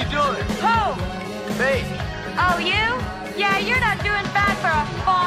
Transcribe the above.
So doing? Who? Faith. Oh, you? Yeah, you're not doing bad for a farm